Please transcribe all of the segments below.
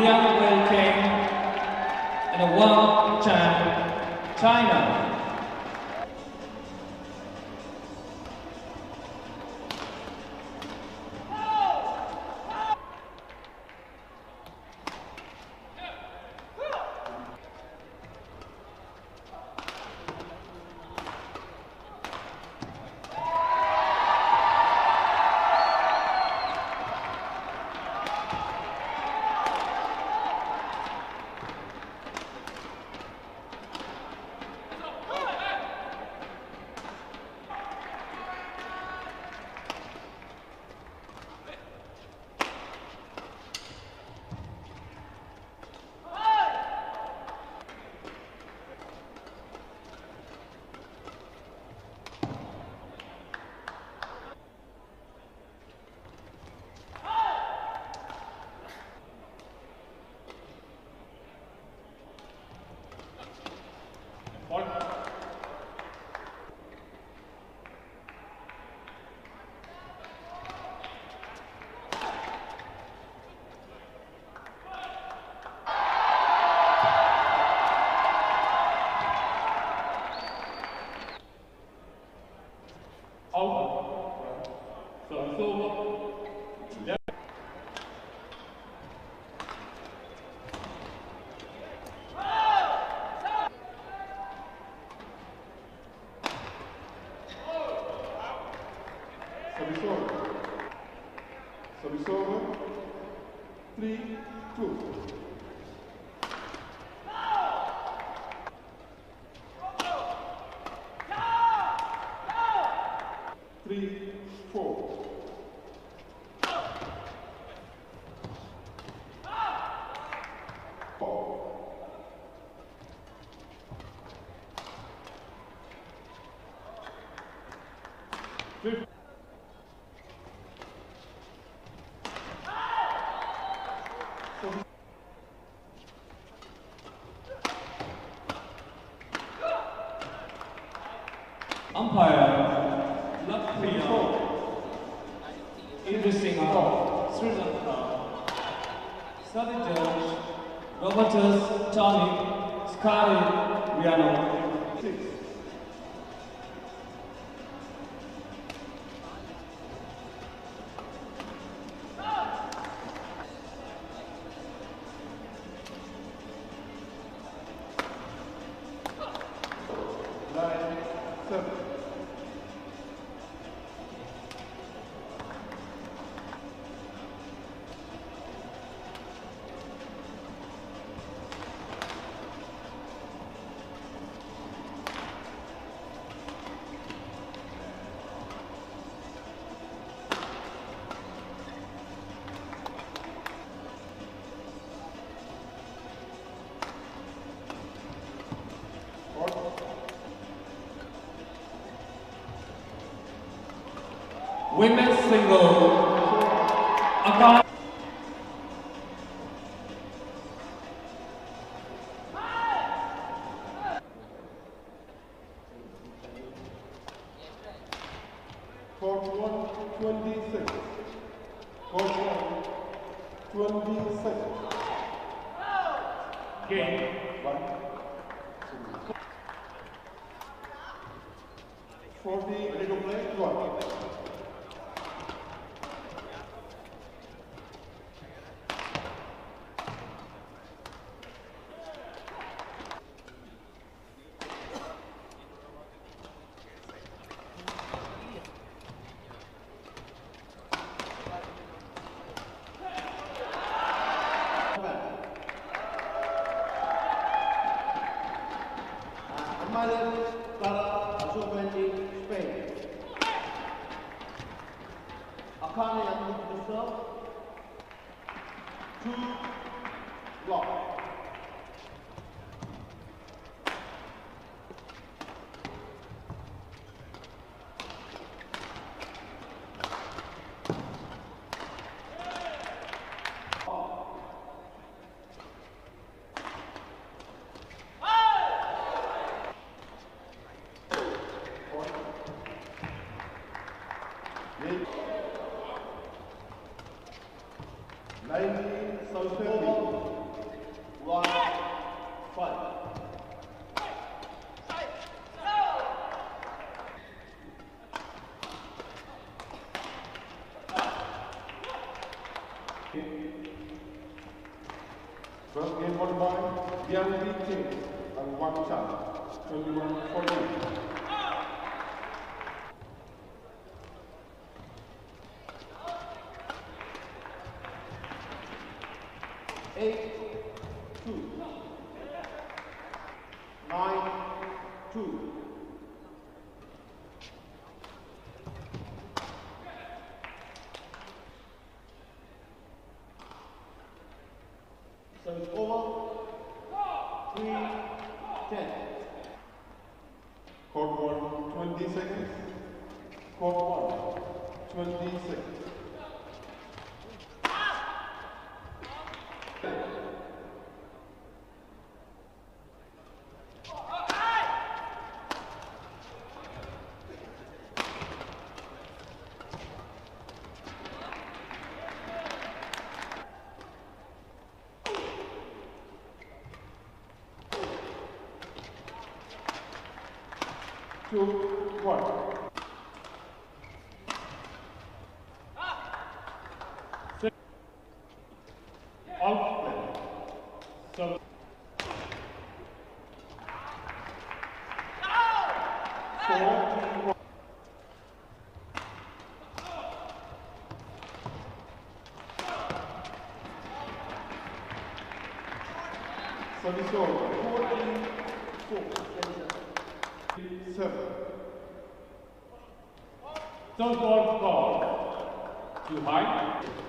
Liang Weikeng and world Chan, China. Sobisong. Sobisong. 3, 2. Three, four. Fifth. Umpire Lakshmi Interesting Sri Lanka. Study judge Robertus Tony Scary Riano. Women's single. Akane Court one, twenty-six. Court one, twenty-six. Game. One. two. Forty, ready to play, one. Two block. Service over. One, five. First game won by Yandy King and Wang Chang, 21-14. Eight, two. Nine, two. 4-1, two, one. Third ball call. Too high.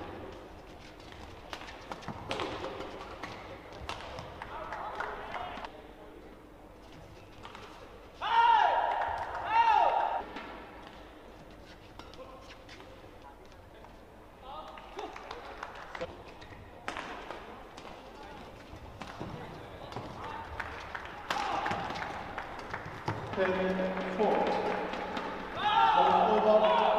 Four. Service over.